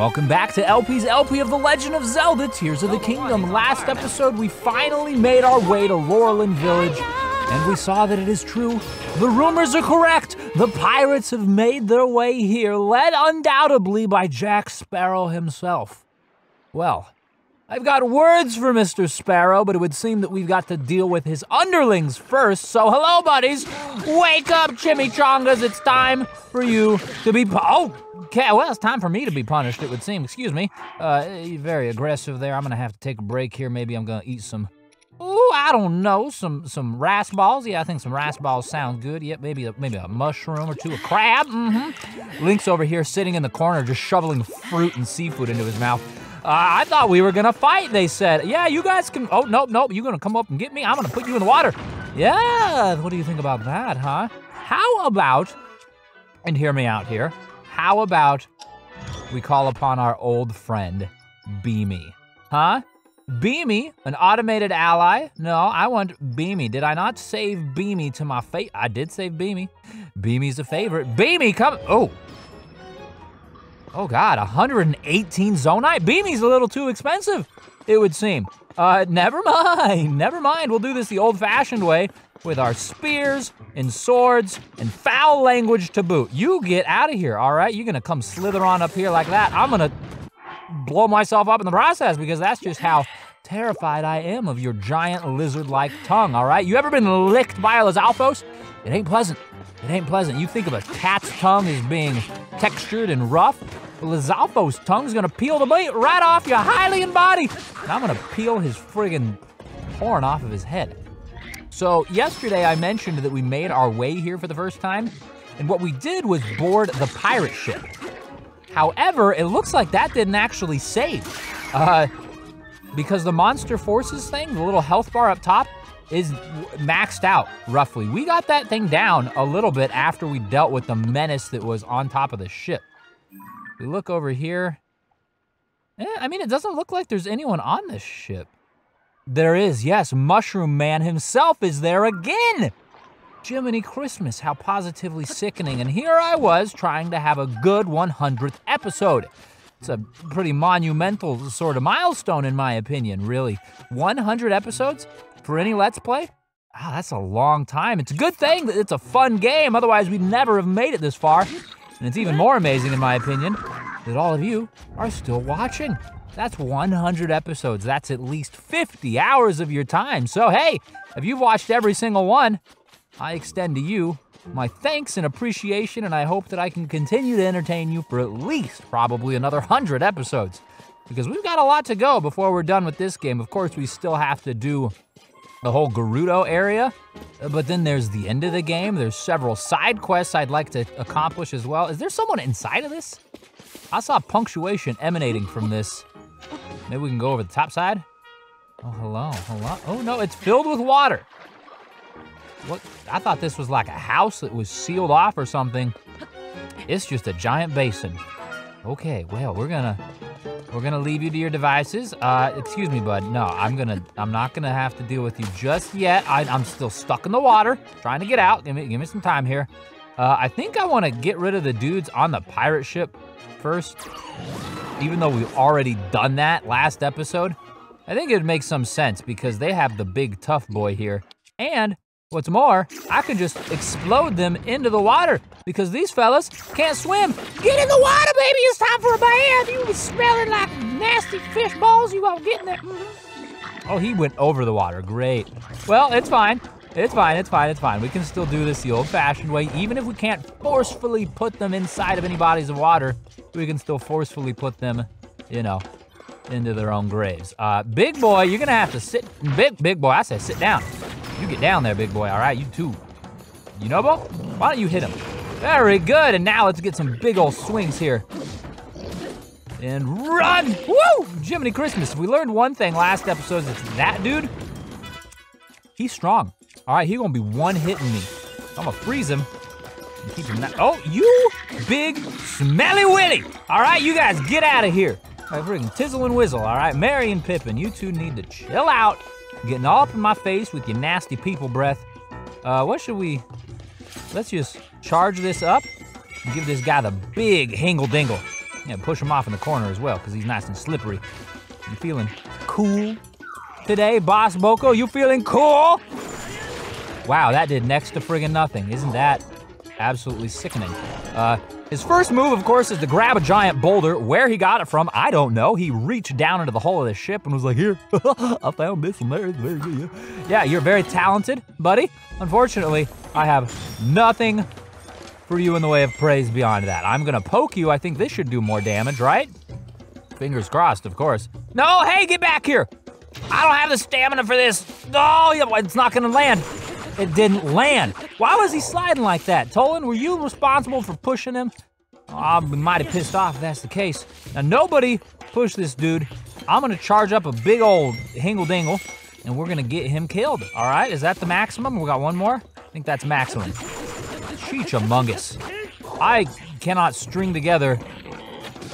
welcome back to LP's LP of The Legend of Zelda Tears of the Kingdom. Last episode, we finally made our way to Lurelin Village, and we saw that it is true. The rumors are correct. The pirates have made their way here, led undoubtedly by Jack Sparrow himself. Well, I've got words for Mr. Sparrow, but it would seem that we've got to deal with his underlings first. So, hello, buddies. Wake up, chimichangas. It's time for you to be. Oh, okay. Well, it's time for me to be punished, it would seem. Excuse me. Uh, very aggressive there. I'm to have to take a break here. Maybe I'm to eat some. Ooh, I don't know. Some some rice balls. Yeah, I think some rice balls sound good. Yep, maybe a, maybe a mushroom or two, a crab. Mm-hmm. Link's over here sitting in the corner, just shoveling fruit and seafood into his mouth. Uh, I thought we were gonna fight. They said, "Yeah, you guys can." Oh, nope, nope. You gonna come up and get me? I'm gonna put you in the water. Yeah. What do you think about that, huh? How about? And hear me out here. How about we call upon our old friend, Beamy? Huh? Beamy, an automated ally? No, I want Beamy. Did I not save Beamy to my fate? I did save Beamy. Beamy's a favorite. Beamy, come. Oh. Oh God, 118 Zonaite? Beamy's a little too expensive, it would seem. Uh, never mind, never mind. We'll do this the old-fashioned way with our spears and swords and foul language to boot. You get out of here, all right? You're gonna come slither on up here like that. I'm gonna blow myself up in the process because that's just how terrified I am of your giant lizard-like tongue, all right? You ever been licked by a Lizalfos? It ain't pleasant. It ain't pleasant. You think of a cat's tongue as being textured and rough. Lizalfo's tongue's gonna peel the meat right off your Hylian body. And I'm gonna peel his friggin' horn off of his head. So, yesterday I mentioned that we made our way here for the first time, and what we did was board the pirate ship. However, it looks like that didn't actually save. Uh, because the Monster Forces thing, the little health bar up top, is maxed out roughly. We got that thing down a little bit after we dealt with the menace that was on top of the ship. We look over here. Eh, I mean, it doesn't look like there's anyone on this ship. There is, yes. Mushroom Man himself is there again. Jiminy Christmas, how positively sickening. And here I was trying to have a good 100th episode. It's a pretty monumental sort of milestone, in my opinion, really. 100 episodes for any Let's Play? Ah, that's a long time. It's a good thing that it's a fun game, otherwise, we'd never have made it this far. And it's even more amazing, in my opinion, that all of you are still watching. That's 100 episodes. That's at least 50 hours of your time. So, hey, if you've watched every single one, I extend to you my thanks and appreciation, and I hope that I can continue to entertain you for at least probably another 100 episodes. Because we've got a lot to go before we're done with this game. Of course, we still have to do the whole Gerudo area, but then there's the end of the game. There's several side quests I'd like to accomplish as well. Is there someone inside of this? I saw punctuation emanating from this. Maybe we can go over the top side? Oh, hello, hello. Oh, no, it's filled with water. What? I thought this was like a house that was sealed off or something. It's just a giant basin. Okay, well, we're gonna we're gonna leave you to your devices. Uh, excuse me, bud. No, I'm gonna I'm not gonna have to deal with you just yet. I, I'm still stuck in the water, trying to get out. Give me give me some time here. Uh, I think I want to get rid of the dudes on the pirate ship first, even though we've already done that last episode. I think it would make some sense because they have the big tough boy here, and What's more, I can just explode them into the water because these fellas can't swim. Get in the water, baby. It's time for a bath. You be smelling like nasty fish balls. You gonna get in there. Mm-hmm. Oh, he went over the water. Great. Well, it's fine. It's fine. It's fine. It's fine. We can still do this the old fashioned way. Even if we can't forcefully put them inside of any bodies of water, we can still forcefully put them, you know, into their own graves. Uh, big boy, you're gonna have to sit. Big, big boy, I said sit down. You get down there, big boy, all right? You too. Yunobo? Why don't you hit him? Very good, and now let's get some big old swings here. And run! Woo! Jiminy Christmas. We learned one thing last episode. It's that dude, he's strong. All right, he gonna be one hitting me. I'm gonna freeze him. Keep him that. Oh, you big smelly willy! All right, you guys get out of here. All right, friggin' Tizzle and Whizzle, all right? Merry and Pippin, you two need to chill out Getting all up in my face with your nasty people breath. Uh, what should we... Let's just charge this up and give this guy the big hingle dingle. Yeah, push him off in the corner as well, because he's nice and slippery. You feeling cool today, Boss Boko? You feeling cool? Wow, that did next to friggin' nothing. Isn't that absolutely sickening? Uh, his first move, of course, is to grab a giant boulder. Where he got it from, I don't know. He reached down into the hull of the ship and was like, here, I found this and there, there, there. Yeah, you're very talented, buddy. Unfortunately, I have nothing for you in the way of praise beyond that. I'm gonna poke you. I think this should do more damage, right? Fingers crossed, of course. No, hey, get back here. I don't have the stamina for this. Oh, it's not gonna land. It didn't land. Why was he sliding like that? Tulin, were you responsible for pushing him? Ah, oh, I might have pissed off if that's the case. Now, nobody push this dude. I'm gonna charge up a big old hingle dingle and we're gonna get him killed. All right, is that the maximum? We got one more? I think that's maximum. Cheech amungus. I cannot string together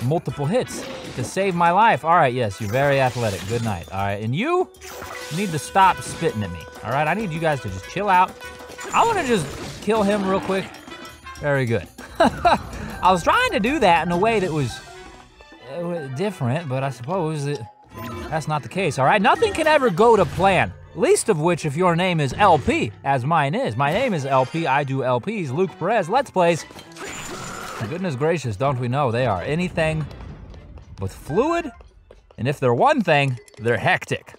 multiple hits to save my life. All right, yes, you're very athletic. Good night. All right, and you need to stop spitting at me. All right, I need you guys to just chill out. I want to just kill him real quick. Very good. I was trying to do that in a way that was uh, different, but I suppose that that's not the case. All right, nothing can ever go to plan. Least of which if your name is LP, as mine is. My name is LP, I do LPs, Luke Perez, Let's Plays. Goodness gracious, don't we know they are anything but fluid? And if they're one thing, they're hectic.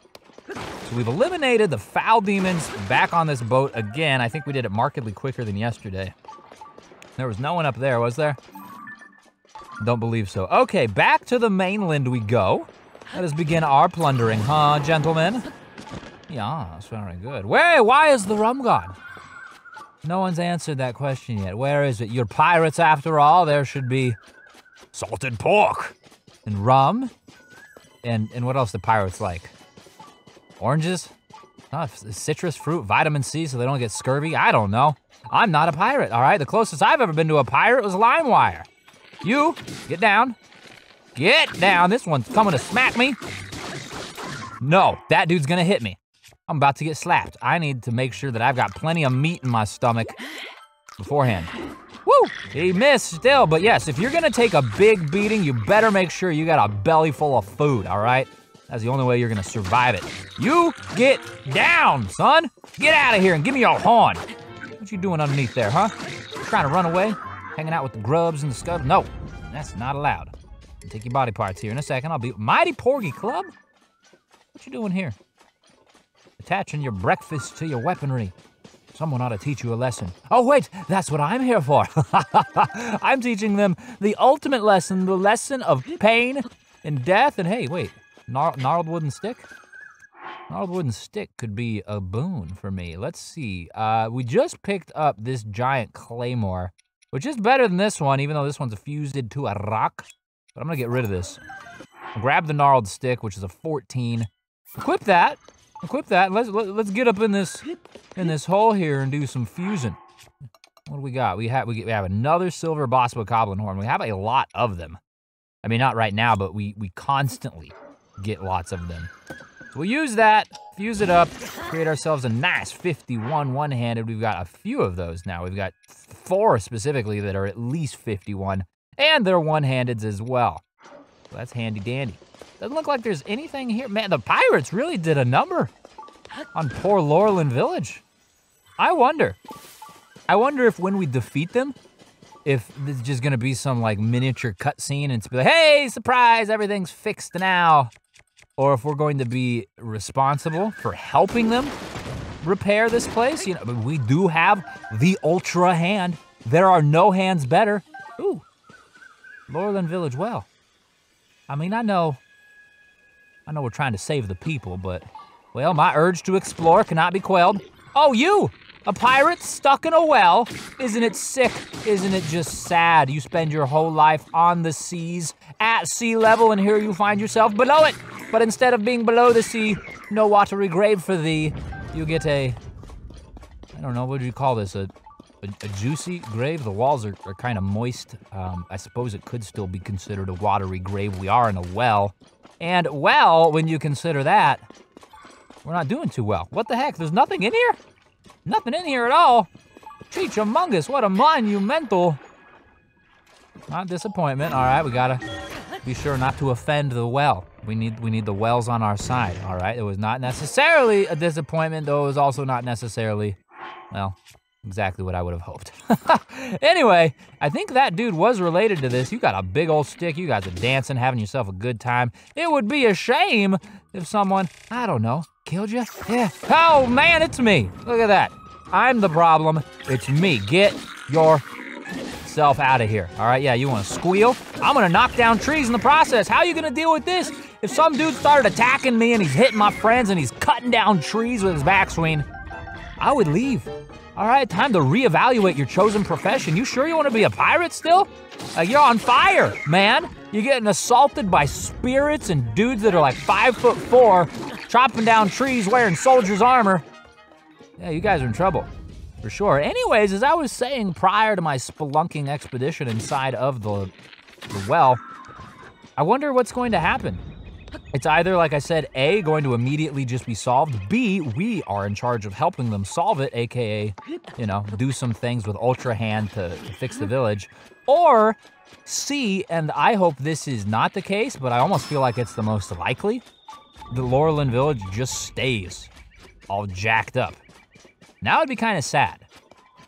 So we've eliminated the foul demons back on this boat again. I think we did it markedly quicker than yesterday. There was no one up there, was there? Don't believe so. Okay, back to the mainland we go. Let us begin our plundering, huh, gentlemen? Yeah, that's very good. Where, why is the rum gone? No one's answered that question yet. Where is it? You're pirates after all. There should be salted pork and rum. And and what else do pirates like? Oranges? Oh, citrus fruit, vitamin C so they don't get scurvy? I don't know. I'm not a pirate, all right? The closest I've ever been to a pirate was LimeWire. You, get down. Get down. This one's coming to smack me. No, that dude's gonna hit me. I'm about to get slapped. I need to make sure that I've got plenty of meat in my stomach beforehand. Woo! He missed still, but yes, if you're gonna take a big beating, you better make sure you got a belly full of food, all right? That's the only way you're gonna survive it. You get down, son! Get out of here and give me your horn! What you doing underneath there, huh? Trying to run away? Hanging out with the grubs and the scubs? No, that's not allowed. Take your body parts here in a second. I'll be Mighty Porgy Club? What you doing here? Attaching your breakfast to your weaponry. Someone ought to teach you a lesson. Oh, wait, that's what I'm here for. I'm teaching them the ultimate lesson, the lesson of pain and death. And hey, wait, gnar- gnarled wooden stick? Gnarled wooden stick could be a boon for me. Let's see. Uh, we just picked up this giant claymore, which is better than this one, even though this one's fused into a rock. But I'm gonna get rid of this. Grab the gnarled stick, which is a 14. Equip that, Equip that. Let's let, us let us get up in this in this hole here and do some fusing. What do we got? We have we, we have another silver boss goblin horn. We have a lot of them. I mean, not right now, but we we constantly get lots of them. So we'll use that, fuse it up, create ourselves a nice 51 one-handed. We've got a few of those now. We've got four specifically that are at least 51, and they're one-handeds as well. So that's handy dandy. Doesn't look like there's anything here. Man, the pirates really did a number on poor Lurelin Village. I wonder. I wonder if when we defeat them, if there's just gonna be some like miniature cutscene and it's be like, hey, surprise, everything's fixed now. Or if we're going to be responsible for helping them repair this place. You know, we do have the ultra hand. There are no hands better. Ooh, Lurelin Village well. I mean, I know I know we're trying to save the people, but, well, my urge to explore cannot be quelled. Oh, you! A pirate stuck in a well? Isn't it sick? Isn't it just sad? You spend your whole life on the seas, at sea level, and here you find yourself below it. But instead of being below the sea, no watery grave for thee, you get a, I don't know, what do you call this? A, a, a juicy grave? The walls are, are kind of moist. Um, I suppose it could still be considered a watery grave. We are in a well. And well, when you consider that, we're not doing too well. What the heck? There's nothing in here? Nothing in here at all. Cheech Among Us, what a monumental not disappointment. All right, we gotta be sure not to offend the well. We need we need the wells on our side. All right, it was not necessarily a disappointment, though it was also not necessarily, well, exactly what I would have hoped. anyway, I think that dude was related to this. You got a big old stick. You guys are dancing, having yourself a good time. It would be a shame if someone, I don't know, killed you. Yeah. Oh man, it's me. Look at that. I'm the problem. It's me. Get your yourself out of here. All right, yeah, you wanna squeal? I'm gonna knock down trees in the process. How are you gonna deal with this? If some dude started attacking me and he's hitting my friends and he's cutting down trees with his backswing, I would leave. All right, time to reevaluate your chosen profession. You sure you wanna be a pirate still? Like, you're on fire, man. You're getting assaulted by spirits and dudes that are like five foot four, chopping down trees wearing soldier's armor. Yeah, you guys are in trouble for sure. Anyways, as I was saying prior to my spelunking expedition inside of the, the well, I wonder what's going to happen. It's either, like I said, A, going to immediately just be solved, B, we are in charge of helping them solve it, aka, you know, do some things with Ultra Hand to, to fix the village, or C, and I hope this is not the case, but I almost feel like it's the most likely, the Lurelin village just stays all jacked up. Now it'd be kind of sad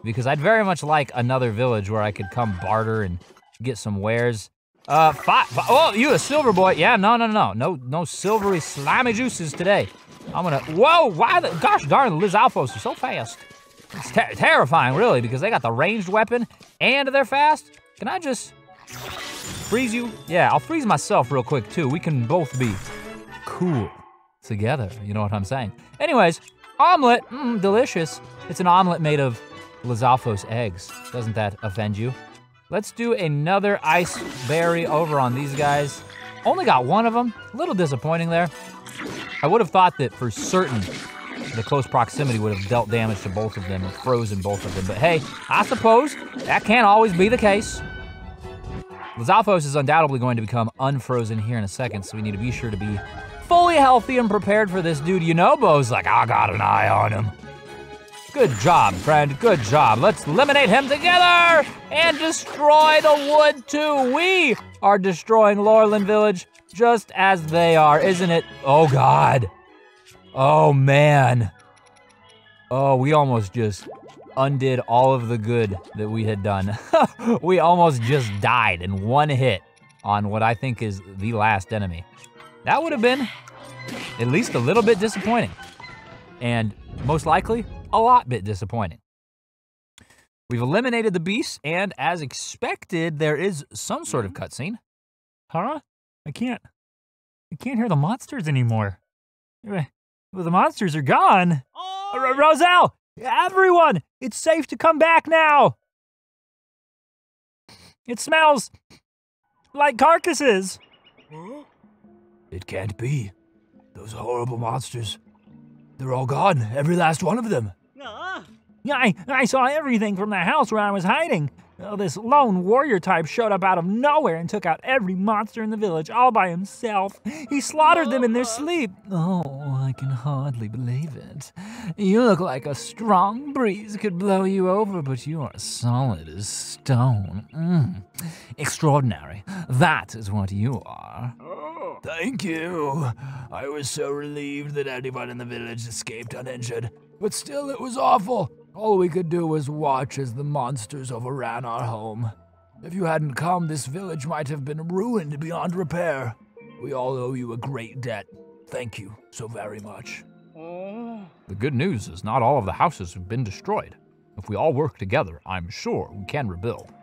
because I'd very much like another village where I could come barter and get some wares. Uh, five, five, oh, you a silver boy? Yeah, no, no, no, no, no silvery slimy juices today. I'm gonna, whoa, why the, gosh darn, Lizalfos are so fast. It's ter terrifying, really, because they got the ranged weapon and they're fast. Can I just freeze you? Yeah, I'll freeze myself real quick, too. We can both be cool together, you know what I'm saying? Anyways, Omelet, mmm, delicious. It's an omelet made of Lizalfos eggs. Doesn't that offend you? Let's do another ice berry over on these guys. Only got one of them, a little disappointing there. I would have thought that for certain the close proximity would have dealt damage to both of them or frozen both of them, but hey, I suppose that can't always be the case. Lizalfos is undoubtedly going to become unfrozen here in a second, so we need to be sure to be fully healthy and prepared for this dude. Yunobo's like, I got an eye on him. Good job, friend. Good job. Let's eliminate him together and destroy the wood too. We are destroying Lurelin Village just as they are, isn't it? Oh, God. Oh, man. Oh, we almost just undid all of the good that we had done. we almost just died in one hit on what I think is the last enemy. That would have been at least a little bit disappointing. And most likely, a lot bit disappointing. We've eliminated the beast, and as expected, there is some sort of mm-hmm. cutscene. Huh? I can't. I can't hear the monsters anymore. Well, the monsters are gone. Oh. Roselle, everyone, it's safe to come back now. It smells like carcasses. Huh? It can't be. Those horrible monsters. They're all gone, every last one of them. I, I saw everything from the house where I was hiding. Oh, this lone warrior type showed up out of nowhere and took out every monster in the village all by himself. He slaughtered them in their sleep. Oh, I can hardly believe it. You look like a strong breeze could blow you over, but you are solid as stone. Mm. Extraordinary. That is what you are. Thank you. I was so relieved that anyone in the village escaped uninjured. But still, it was awful. All we could do was watch as the monsters overran our home. If you hadn't come, this village might have been ruined beyond repair. We all owe you a great debt. Thank you so very much. The good news is not all of the houses have been destroyed. If we all work together, I'm sure we can rebuild.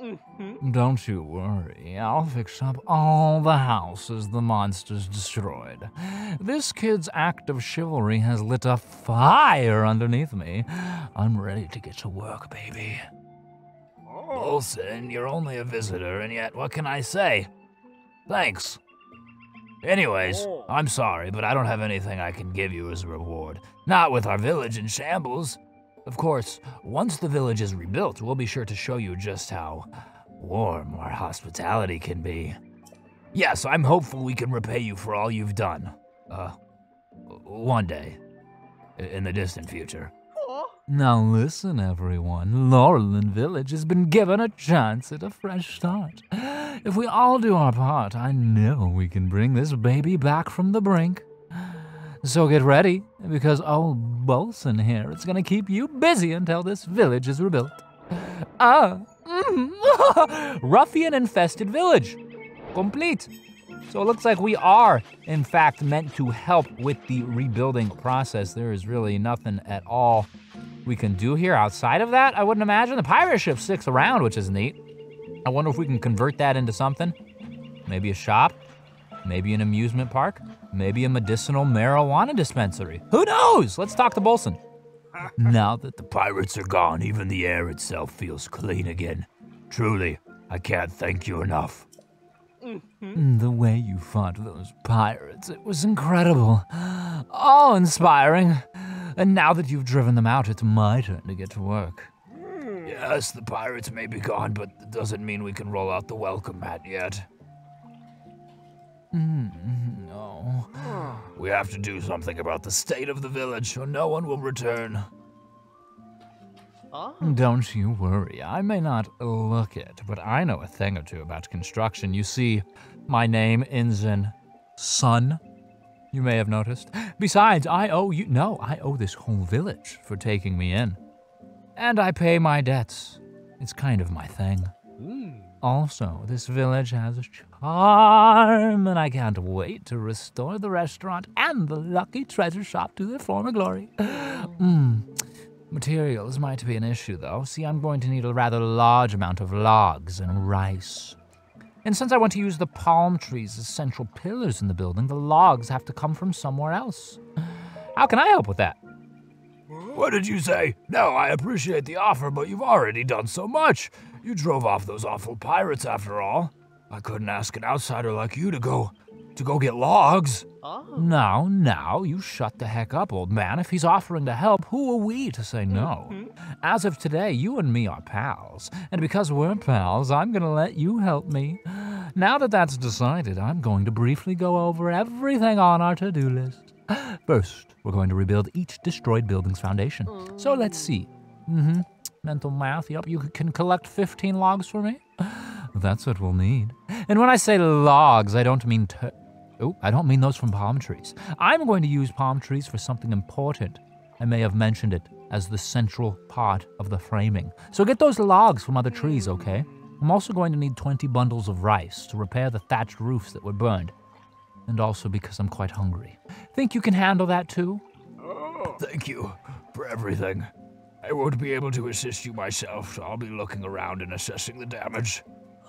Mm-hmm. Don't you worry, I'll fix up all the houses the monsters destroyed. This kid's act of chivalry has lit a fire underneath me. I'm ready to get to work, baby. Oh. Olsen, you're only a visitor, and yet what can I say? Thanks. Anyways, oh. I'm sorry, but I don't have anything I can give you as a reward. Not with our village in shambles. Of course, once the village is rebuilt, we'll be sure to show you just how warm our hospitality can be. Yes, I'm hopeful we can repay you for all you've done. Uh, one day. In the distant future. Now listen, everyone. Lurelin Village has been given a chance at a fresh start. If we all do our part, I know we can bring this baby back from the brink. So get ready, because old Bolson here is gonna keep you busy until this village is rebuilt. Ah, mm, ruffian infested village. Complete. So it looks like we are, in fact, meant to help with the rebuilding process. There is really nothing at all we can do here outside of that, I wouldn't imagine. The pirate ship sticks around, which is neat. I wonder if we can convert that into something. Maybe a shop, maybe an amusement park, maybe a medicinal marijuana dispensary. Who knows? Let's talk to Bolson. now that the pirates are gone, even the air itself feels clean again. Truly, I can't thank you enough. Mm-hmm. The way you fought those pirates, it was incredible. Awe inspiring. And now that you've driven them out, it's my turn to get to work. Yes, the pirates may be gone, but it doesn't mean we can roll out the welcome mat yet. Mm, no. We have to do something about the state of the village, or no one will return. Oh. Don't you worry, I may not look it, but I know a thing or two about construction. You see, my name ends in son you may have noticed. Besides, I owe you. No, I owe this whole village for taking me in. And I pay my debts. It's kind of my thing. Mm. Also, this village has a charm, and I can't wait to restore the restaurant and the lucky treasure shop to their former glory. mm. Materials might be an issue, though. See, I'm going to need a rather large amount of logs and rice. And since I want to use the palm trees as central pillars in the building, the logs have to come from somewhere else. How can I help with that? What did you say? No, I appreciate the offer, but you've already done so much. You drove off those awful pirates after all. I couldn't ask an outsider like you to go to go get logs. Oh. Now, now, you shut the heck up, old man. If he's offering to help, who are we to say no? Mm-hmm. As of today, you and me are pals. And because we're pals, I'm going to let you help me. Now that that's decided, I'm going to briefly go over everything on our to do list. First, we're going to rebuild each destroyed building's foundation. So let's see. Mm hmm. Mental math. Yep, you can collect 15 logs for me. That's what we'll need. And when I say logs, I don't mean Oh, I don't mean those from palm trees. I'm going to use palm trees for something important. I may have mentioned it as the central part of the framing. So get those logs from other trees, okay? I'm also going to need 20 bundles of rice to repair the thatched roofs that were burned. And also because I'm quite hungry. Think you can handle that too? Oh, thank you for everything. I won't be able to assist you myself, so I'll be looking around and assessing the damage.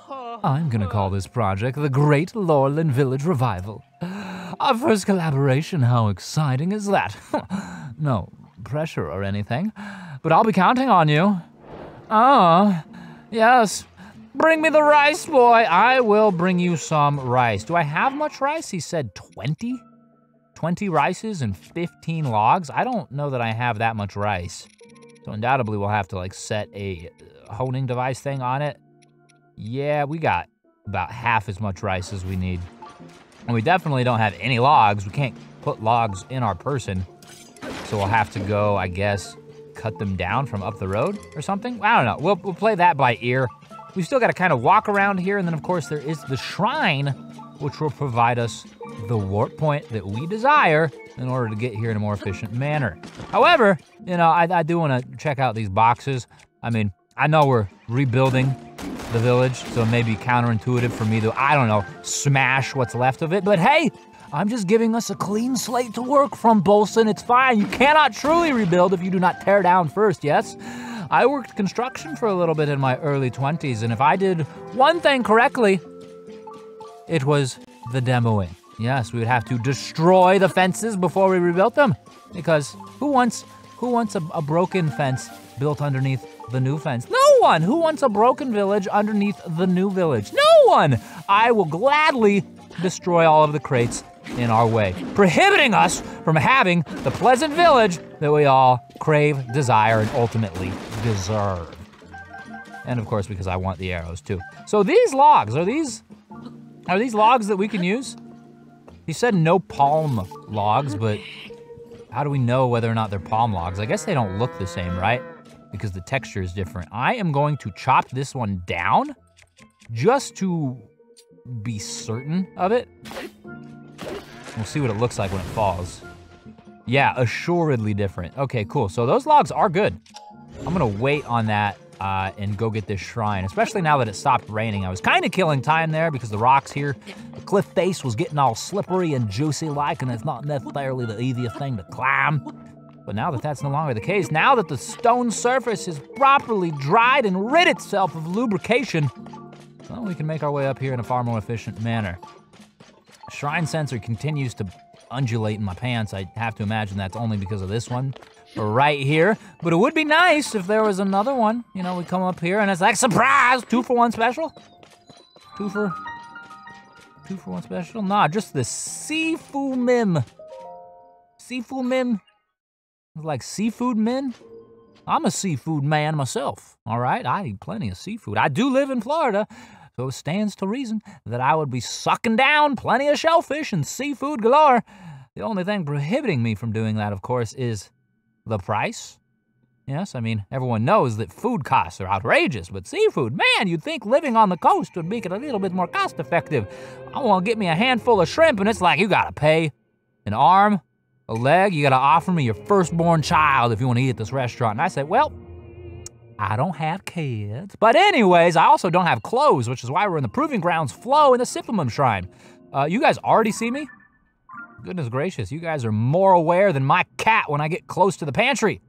I'm gonna call this project the Great Lurelin Village Revival. Our first collaboration, how exciting is that? no pressure or anything, but I'll be counting on you. Ah, yes. Bring me the rice, boy. I will bring you some rice. Do I have much rice? He said 20? 20 rices and 15 logs? I don't know that I have that much rice. So undoubtedly we'll have to like set a uh, honing device thing on it yeah, we got about half as much rice as we need. And we definitely don't have any logs. We can't put logs in our person. So we'll have to go, I guess, cut them down from up the road or something. I don't know. We'll, we'll play that by ear. We've still got to kind of walk around here. And then, of course, there is the shrine, which will provide us the warp point that we desire in order to get here in a more efficient manner. However, you know, I, I do want to check out these boxes. I mean, I know we're rebuilding the village, so it may be counterintuitive for me to, I don't know, smash what's left of it. But hey, I'm just giving us a clean slate to work from, Bolson. It's fine. You cannot truly rebuild if you do not tear down first, yes? I worked construction for a little bit in my early 20s, and if I did one thing correctly, it was the demoing. Yes, we would have to destroy the fences before we rebuilt them. Because who wants who wants a, a broken fence built underneath the new fence? No one! Who wants a broken village underneath the new village? No one! I will gladly destroy all of the crates in our way, prohibiting us from having the pleasant village that we all crave, desire, and ultimately deserve. And of course, because I want the arrows too. So these logs, are these are these logs that we can use? He said no palm logs, but how do we know whether or not they're palm logs? I guess they don't look the same, right? Because the texture is different. I am going to chop this one down just to be certain of it. We'll see what it looks like when it falls. Yeah, assuredly different. Okay, cool. So those logs are good. I'm gonna wait on that uh, and go get this shrine, especially now that it stopped raining. I was kind of killing time there because the rocks here, the cliff face was getting all slippery and juicy like, and it's not necessarily the easiest thing to climb. But now that that's no longer the case, now that the stone surface is properly dried and rid itself of lubrication, well, we can make our way up here in a far more efficient manner. Shrine sensor continues to undulate in my pants. I have to imagine that's only because of this one right here. But it would be nice if there was another one. You know, we come up here and it's like, surprise, two for one special? Two for, two for one special? Nah, just the seafood mim. Seafood mim? Like seafood men? I'm a seafood man myself, all right? I eat plenty of seafood. I do live in Florida, so it stands to reason that I would be sucking down plenty of shellfish and seafood galore. The only thing prohibiting me from doing that, of course, is the price. Yes, I mean, everyone knows that food costs are outrageous, but seafood, man, you'd think living on the coast would make it a little bit more cost effective. I want to get me a handful of shrimp, and it's like you gotta pay an arm, a leg, you gotta offer me your firstborn child if you want to eat at this restaurant. And I said, well, I don't have kids. But anyways, I also don't have clothes, which is why we're in the Proving Grounds Flow in the Sifumim Shrine. Uh, you guys already see me? Goodness gracious, you guys are more aware than my cat when I get close to the pantry.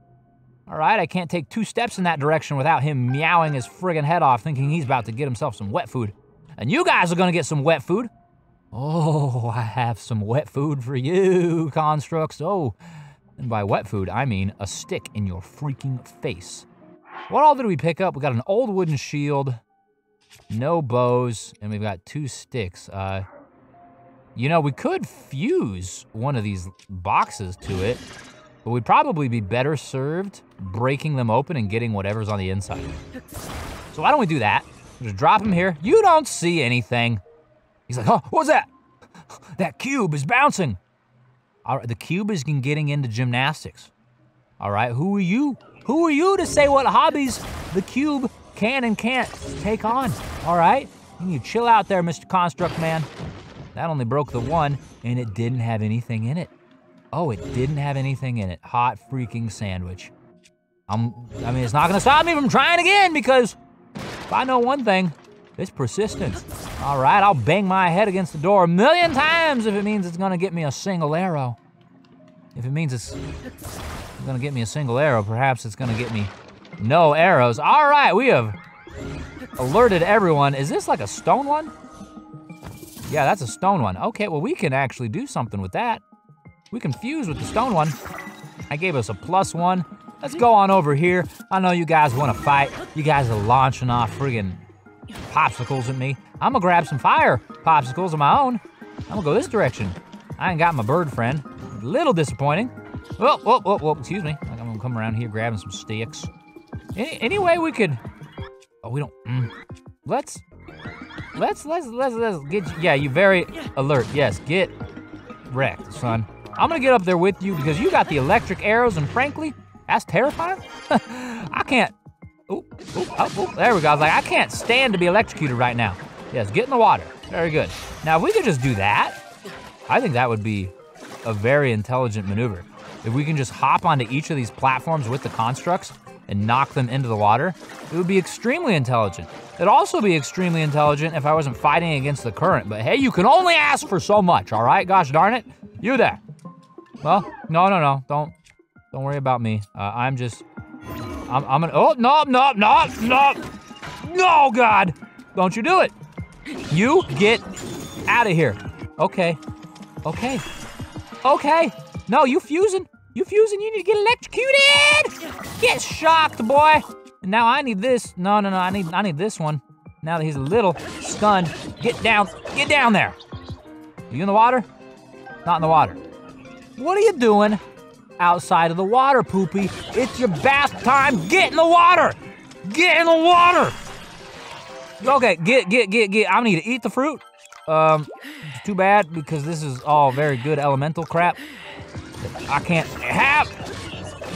All right, I can't take two steps in that direction without him meowing his friggin' head off thinking he's about to get himself some wet food. And you guys are gonna get some wet food. Oh, I have some wet food for you, constructs. Oh, and by wet food, I mean a stick in your freaking face. What all did we pick up? We got an old wooden shield, no bows, and we've got two sticks. Uh, you know, we could fuse one of these boxes to it, but we'd probably be better served breaking them open and getting whatever's on the inside. So why don't we do that? Just drop him here. You don't see anything. He's like, oh, what's that? That cube is bouncing. All right, the cube is getting into gymnastics. All right, who are you? Who are you to say what hobbies the cube can and can't take on? All right, you chill out there, Mr. Construct Man. That only broke the one, and it didn't have anything in it. Oh, it didn't have anything in it. Hot freaking sandwich. I'm, I mean, it's not gonna stop me from trying again because if I know one thing, it's persistence. All right, I'll bang my head against the door a million times if it means it's gonna get me a single arrow. If it means it's gonna get me a single arrow, perhaps it's gonna get me no arrows. All right, we have alerted everyone. Is this like a stone one? Yeah, that's a stone one. Okay, well, we can actually do something with that. We can fuse with the stone one. I gave us a plus one. Let's go on over here. I know you guys want to fight. You guys are launching off friggin' popsicles at me. I'm gonna grab some fire popsicles of my own. I'm gonna go this direction. I ain't got my bird friend. A little disappointing. Whoa, whoa, whoa, whoa, excuse me. I'm gonna come around here grabbing some sticks. Any, any way we could... Oh, we don't... Mm. Let's Let's let's let's let's get you, yeah, you very alert. Yes, get wrecked, son. I'm gonna get up there with you because you got the electric arrows, and frankly, that's terrifying. I can't. Oh, oh, there we go. I was like, I can't stand to be electrocuted right now. Yes, get in the water. Very good. Now, if we could just do that, I think that would be a very intelligent maneuver. If we can just hop onto each of these platforms with the constructs and knock them into the water, it would be extremely intelligent. It'd also be extremely intelligent if I wasn't fighting against the current, but hey, you can only ask for so much, all right? Gosh darn it. You there. Well, no, no, no, don't, don't worry about me. Uh, I'm just, I'm, I'm gonna, oh, no, no, no, no, no, God. Don't you do it. You get out of here. Okay, okay, okay. No, you fusing. You fusing, you need to get electrocuted! Get shocked, boy! And now I need this. No, no, no, I need I need this one. Now that he's a little stunned. Get down, get down there. Are you in the water? Not in the water. What are you doing outside of the water, Poopy? It's your bath time. Get in the water! Get in the water! Okay, get, get, get, get. I need to eat the fruit. Um, too bad because this is all very good elemental crap. I can't have.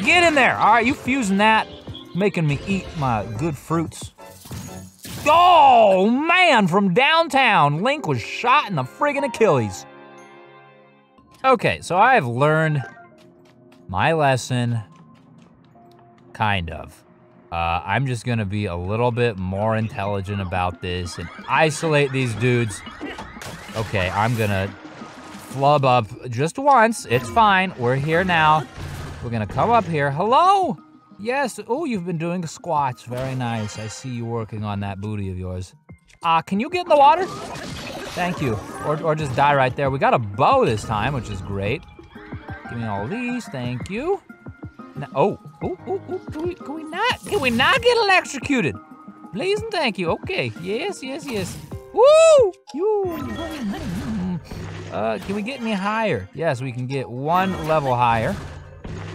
Get in there. All right, you fusing that, making me eat my good fruits. Oh, man, from downtown, Link was shot in the friggin' Achilles. Okay, so I have learned my lesson, kind of. Uh, I'm just gonna be a little bit more intelligent about this and isolate these dudes. Okay, I'm gonna flub up just once. It's fine. We're here now. We're gonna come up here. Hello? Yes. Oh, you've been doing squats. Very nice. I see you working on that booty of yours. Uh, can you get in the water? Thank you. Or, or just die right there. We got a bow this time, which is great. Give me all these. Thank you. Oh, oh, oh, oh, can we, can we not, can we not get electrocuted? Please and thank you. Okay. Yes, yes, yes. Woo! You. Uh, can we get any higher? Yes, we can get one level higher.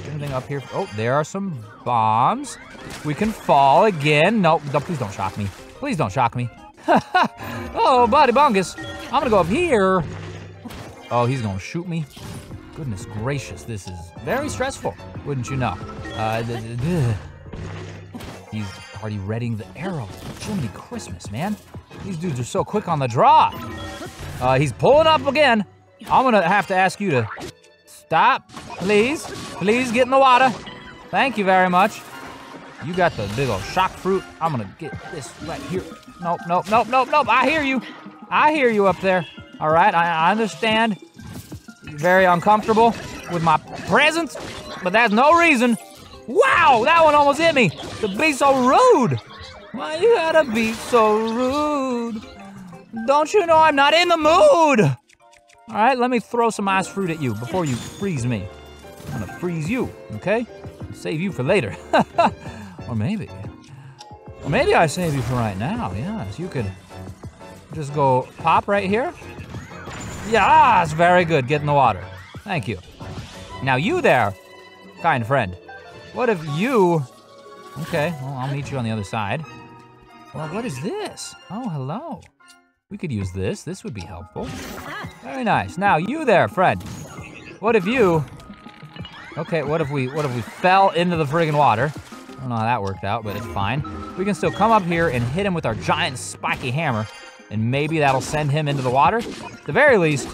Anything up here? Oh, there are some bombs. We can fall again. No, no please don't shock me. Please don't shock me. oh, buddy bungus. I'm gonna go up here. Oh, he's gonna shoot me. Goodness gracious, this is very stressful, wouldn't you know? Uh, he's already readying the arrow. Jiminy Christmas, man. These dudes are so quick on the draw. Uh, he's pulling up again. I'm gonna have to ask you to stop, please. Please get in the water. Thank you very much. You got the big old shock fruit. I'm gonna get this right here. Nope, nope, nope, nope, nope. I hear you. I hear you up there. All right, I, I understand. Very uncomfortable with my presence, but that's no reason. Wow, that one almost hit me. To be so rude. Why you gotta be so rude? Don't you know I'm not in the mood? All right, let me throw some ice fruit at you before you freeze me. I'm gonna freeze you, okay? Save you for later. or maybe. Or maybe I save you for right now, yes. You could just go pop right here. Yes, very good. Get in the water. Thank you. Now you there, kind friend. What if you... Okay, well, I'll meet you on the other side. Well, what is this? Oh, hello. We could use this. This would be helpful. Very nice. Now, you there, friend. What if you Okay, what if we what if we fell into the friggin' water? I don't know how that worked out, but it's fine. We can still come up here and hit him with our giant spiky hammer, and maybe that'll send him into the water. At the very least,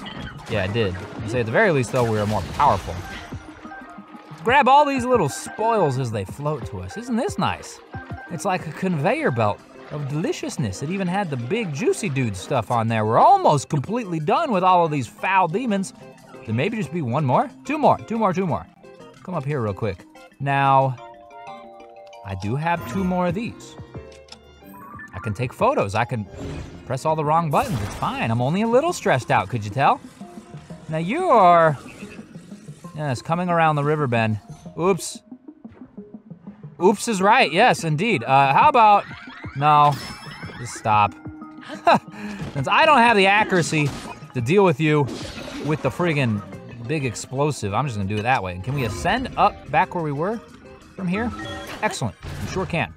yeah, it did. I say at the very least, though, we are more powerful. Grab all these little spoils as they float to us. Isn't this nice? It's like a conveyor belt of deliciousness. It even had the big juicy dude stuff on there. We're almost completely done with all of these foul demons. Then maybe just be one more? Two more, two more, two more come up here real quick. Now, I do have two more of these. I can take photos. I can press all the wrong buttons. It's fine. I'm only a little stressed out, could you tell? Now you are, yes, coming around the river bend. Oops. Oops is right, yes, indeed. Uh, how about, no, just stop. Since I don't have the accuracy to deal with you with the friggin' big explosive. I'm just gonna do it that way. And can we ascend up back where we were from here? Excellent, we sure can.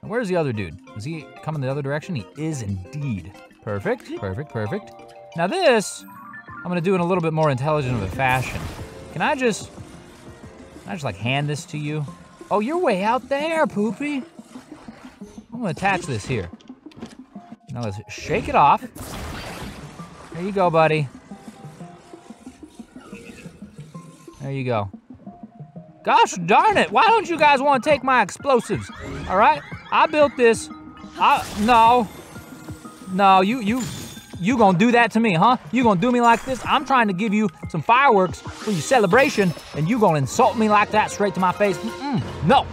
where's the other dude? Is he coming the other direction? He is indeed. Perfect, perfect, perfect. Now this, I'm gonna do in a little bit more intelligent of a fashion. Can I just, can I just like hand this to you? Oh, you're way out there, Poopy. I'm gonna attach this here. Now let's shake it off. There you go, buddy. There you go. Gosh darn it, why don't you guys want to take my explosives? All right, I built this. I, no, no, you, you, you gonna do that to me, huh? You gonna do me like this? I'm trying to give you some fireworks for your celebration, and you gonna insult me like that straight to my face? Mm -mm. No,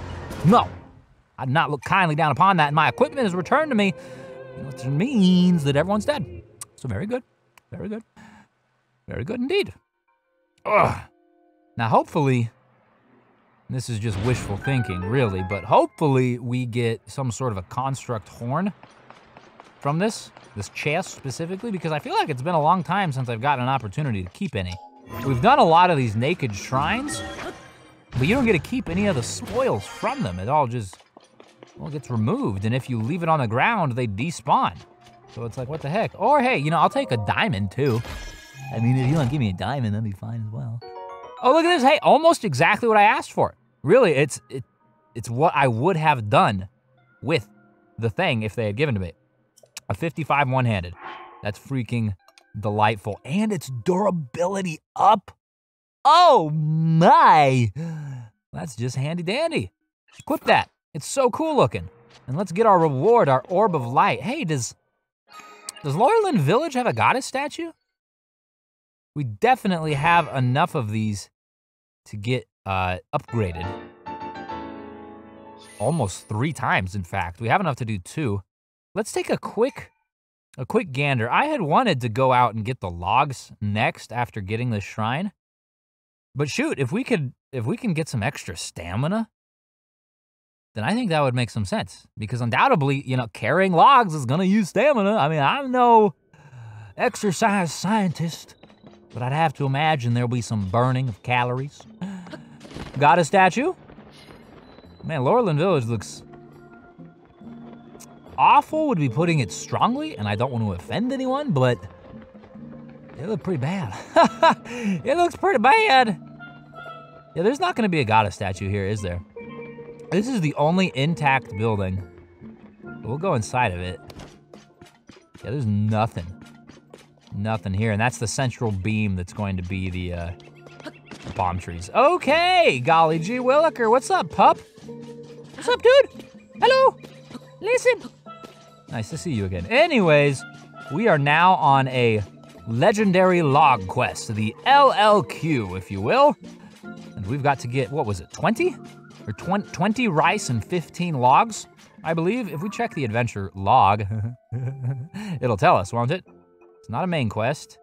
no. I would not look kindly down upon that, and my equipment is returned to me, which means that everyone's dead. So very good, very good, very good indeed. Ugh. Now, hopefully, this is just wishful thinking, really, but hopefully we get some sort of a construct horn from this, this chest specifically, because I feel like it's been a long time since I've gotten an opportunity to keep any. We've done a lot of these naked shrines, but you don't get to keep any of the spoils from them. It all just, well, it gets removed, and if you leave it on the ground, they despawn. So it's like, what the heck? Or hey, you know, I'll take a diamond too. I mean, if you want to give me a diamond, that'd be fine as well. Oh, look at this. Hey, almost exactly what I asked for. Really, it's it, it's what I would have done with the thing if they had given to me. A 55 one-handed. That's freaking delightful. And its durability up. Oh my. That's just handy dandy. Equip that. It's so cool looking. And let's get our reward, our orb of light. Hey, does does Lurelin Village have a goddess statue? We definitely have enough of these to get uh, upgraded. Almost three times, in fact. We have enough to do two. Let's take a quick, a quick gander. I had wanted to go out and get the logs next after getting the shrine. But shoot, if we could, if we can get some extra stamina, then I think that would make some sense because undoubtedly, you know, carrying logs is gonna use stamina. I mean, I'm no exercise scientist, but I'd have to imagine there'll be some burning of calories. Got a statue? Man, Lurelin Village looks awful would be putting it strongly, and I don't want to offend anyone, but it looks pretty bad. it looks pretty bad. Yeah, there's not gonna be a goddess statue here, is there? This is the only intact building. We'll go inside of it. Yeah, there's nothing. Nothing here, and that's the central beam that's going to be the, uh, palm trees. Okay, golly gee williker, what's up, pup? What's up, dude? Hello? Listen. Nice to see you again. Anyways, we are now on a legendary log quest, the LLQ, if you will. And we've got to get, what was it, 20? Or 20, 20 rice and 15 logs, I believe. If we check the adventure log, it'll tell us, won't it? It's not a main quest.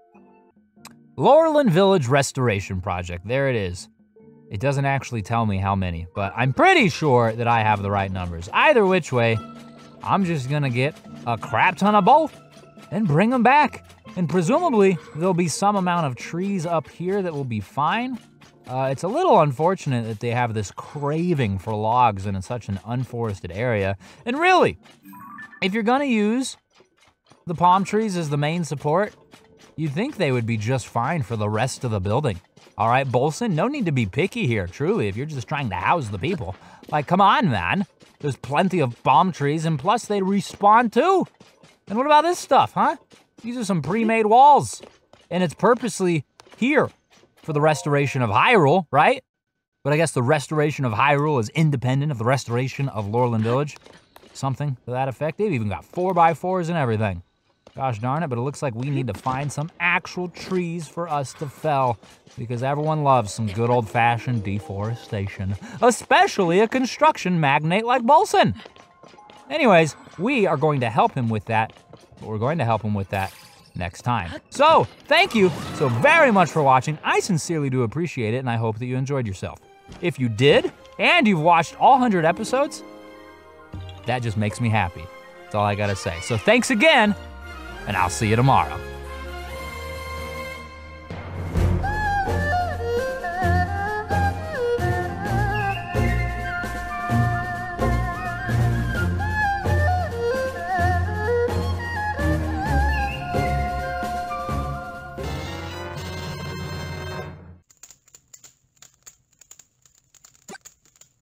Lurelin Village Restoration Project, there it is. It doesn't actually tell me how many, but I'm pretty sure that I have the right numbers. Either which way, I'm just gonna get a crap ton of both and bring them back. And presumably, there'll be some amount of trees up here that will be fine. Uh, it's a little unfortunate that they have this craving for logs in such an unforested area. And really, if you're gonna use the palm trees as the main support, you'd think they would be just fine for the rest of the building. All right, Bolson, no need to be picky here, truly, if you're just trying to house the people. Like, come on, man. There's plenty of palm trees, and plus they respawn too. And what about this stuff, huh? These are some pre-made walls. And it's purposely here for the restoration of Hyrule, right? But I guess the restoration of Hyrule is independent of the restoration of Lurelin Village. Something to that effect. They've even got 4x4s and everything. Gosh darn it, but it looks like we need to find some actual trees for us to fell because everyone loves some good old fashioned deforestation, especially a construction magnate like Bolson. Anyways, we are going to help him with that, but we're going to help him with that next time. So, thank you so very much for watching. I sincerely do appreciate it, and I hope that you enjoyed yourself. If you did, and you've watched all 100 episodes, that just makes me happy. That's all I gotta say. So, thanks again, and I'll see you tomorrow.